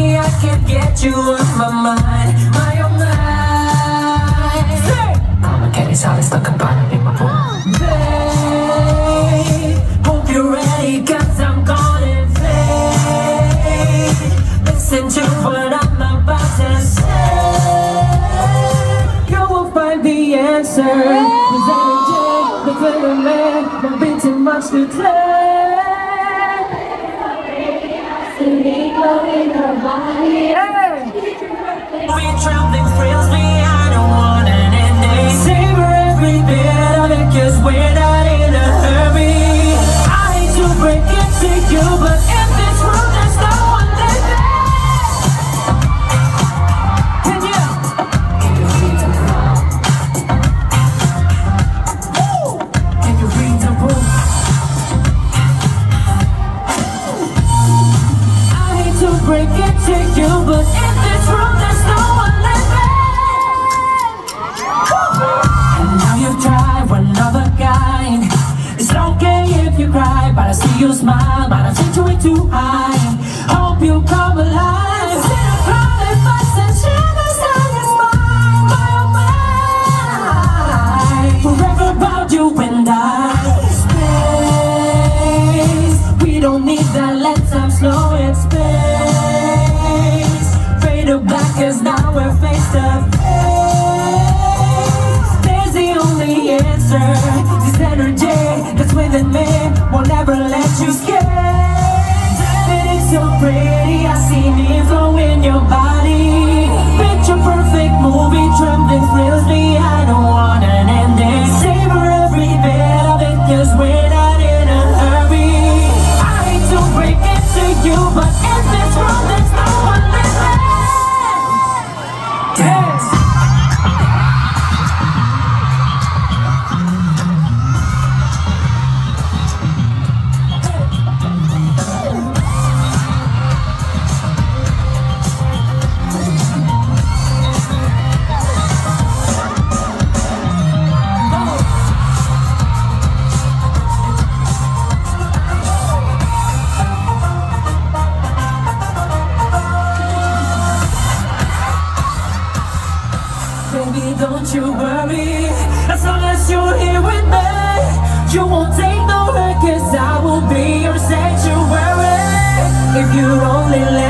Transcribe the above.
I can't get you off my mind, my oh my. I'ma get stuck up in my phone. Babe, hope you're ready, cause I'm gonna play. Listen to what I'm about to say. You will find the answer. Cause I'm the feeling man, won't be too much to tell. Every trembling thrills break it to you, but in this room there's no one living. And now you try one other kind. It's okay if you cry, but I see you smile, but I think you way too high. Hope you come alive. Forever about you and I. Space. We don't need that. Within me will never let you escape. And it's so pretty. I see me flow in your body. You worry. As long as you're here with me You won't take no hurt Cause I will be your sanctuary. If you only let